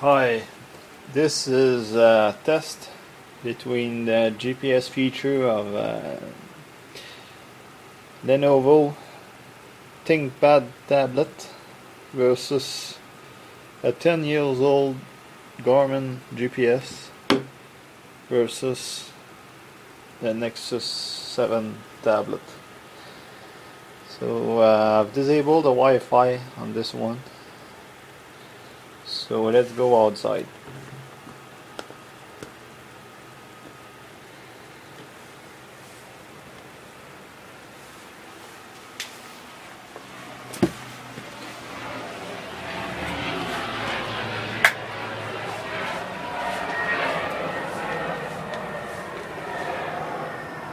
Hi, this is a test between the GPS feature of uh, Lenovo ThinkPad tablet versus a 10 years old Garmin GPS versus the Nexus 7 tablet. So uh, I've disabled the Wi-Fi on this one. So let's go outside.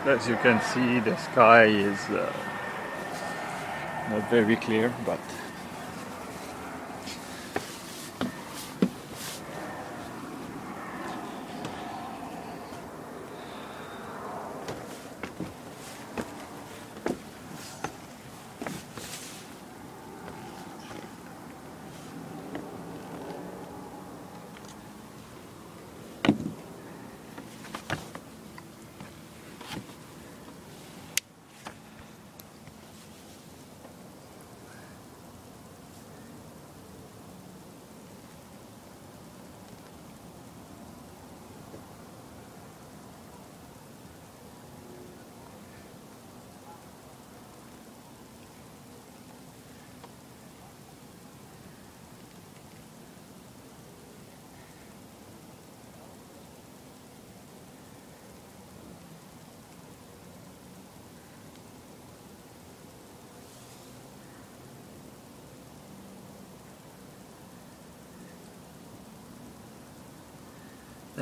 As you can see, the sky is uh, not very clear, but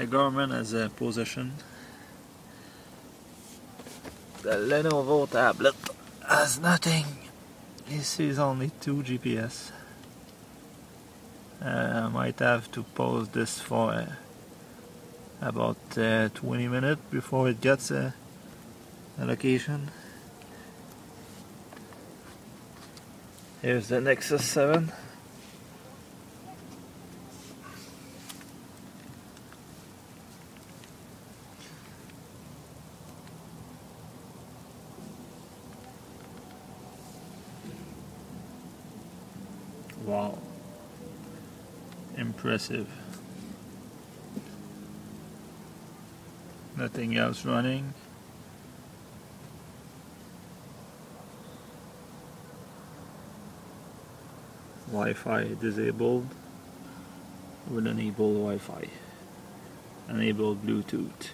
the Garmin has a position. The Lenovo tablet has nothing. This is only two GPS. Uh, I might have to pause this for uh, about uh, 20 minutes before it gets a, a location. Here's the Nexus 7. Wow. Impressive. Nothing else running. Wi-Fi disabled with enable Wi-Fi. Enable Bluetooth.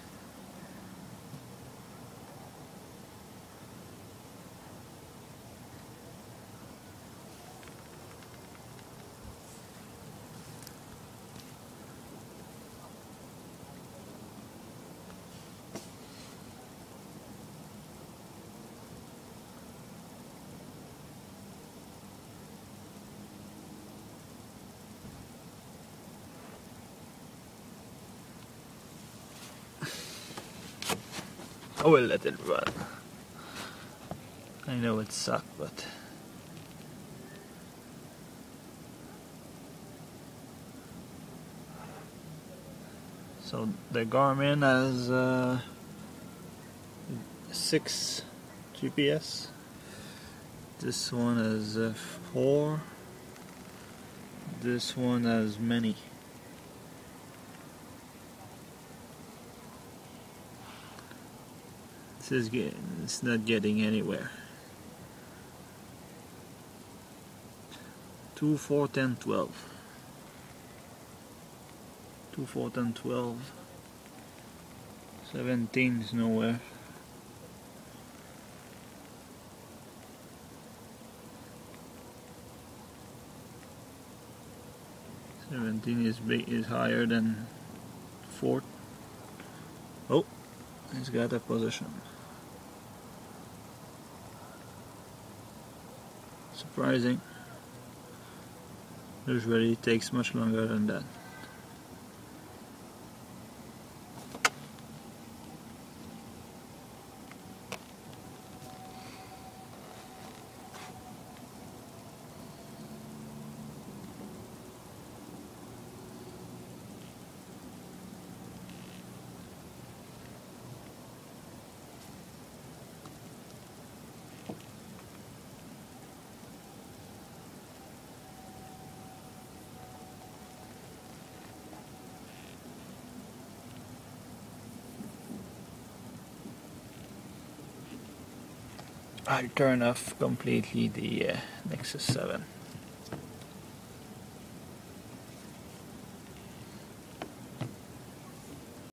I will let it run. I know it sucked, but so the Garmin has uh, six GPS. This one has uh, four. This one has many. Is getting, it's not getting anywhere. 2, 4, 10, 12. 2, 4, 10, 12. 17 is nowhere. Seventeen is big is higher than four. Oh, he's got a position. Surprising. Usually takes much longer than that. I'll turn off completely the uh, Nexus 7.